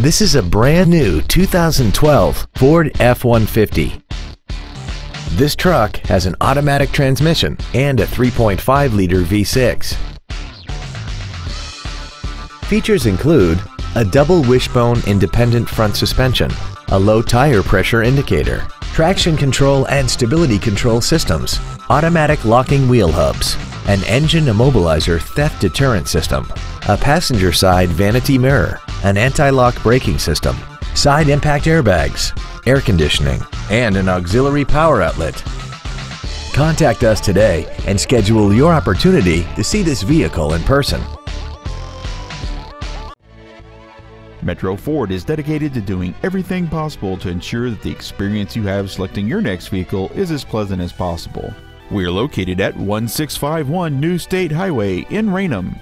This is a brand new 2012 Ford F-150. This truck has an automatic transmission and a 3.5-liter V6. Features include a double wishbone independent front suspension, a low tire pressure indicator, traction control and stability control systems, automatic locking wheel hubs, an engine immobilizer theft deterrent system, a passenger side vanity mirror, an anti-lock braking system, side impact airbags, air conditioning, and an auxiliary power outlet. Contact us today and schedule your opportunity to see this vehicle in person. Metro Ford is dedicated to doing everything possible to ensure that the experience you have selecting your next vehicle is as pleasant as possible. We are located at 1651 New State Highway in Raynham.